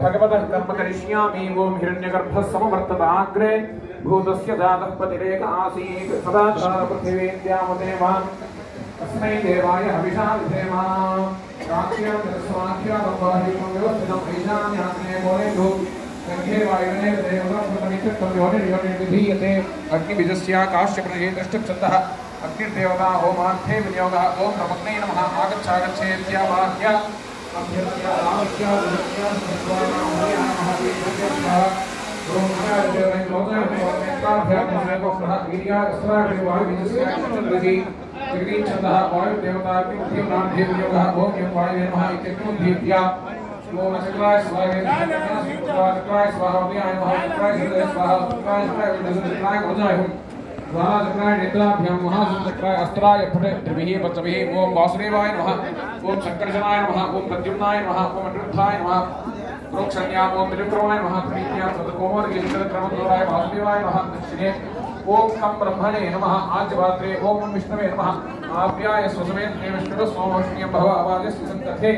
भगवतः कर्म करिष्यामि ॐ हिरण्यगर्भः समवर्तताग्रे भूतस्य जातः पतिरेक आसीत् सदा पृथिवीन्द्यामदेवान् तस्मै देवाय हविषा विधेमः देवतामित्यर्थं योनिर्योनिर्विधीयते अग्निर्देवता विनियोगः। ॐ प्रमग्ने नमः आगच्छागच्छेत्यावाह्य जगदीच्छन्दः वायुदेवताग्नियोगः ॐ यं वायुवे नमः इत्यग्निमुद्धीत्या ओम चक्राय स्वाहा चक्राय स्वाहा व्याय नमः चक्राय स्वाहा चक्राय चक्राय चक्राय भुजाय हुम स्वाहा चक्राय नेत्राभ्यां महासुर चक्राय अस्त्राय फटे त्रिभिः पञ्चभिः ओम वासुदेवाय नमः ओम शंकरजनाय नमः ओम प्रद्युम्नाय नमः ओम अनिरुद्धाय नमः रोक्षण्याम ओम त्रिविक्रमाय नमः, प्रीत्या सदकोमर्गे वासुदेवाय नमः, दक्षिणे ओम कम ब्रह्मणे नमः आज्यपात्रे ओम विष्णवे नमः, आप्याय स्वसमेत विष्णुः सोमोष्ण्यं भव अवाजस्य सन्तथे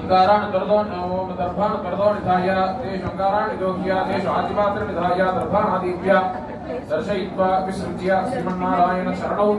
अंगाराण दर्दोन ओम दर्भान दर्दोन निधाय, तेषु अंगाराण योग्या तेषु आदिपात्र निधाय दर्भान आदिव्या दर्शयित्वा विसृज्य श्रीमन्नारायण शरणौ।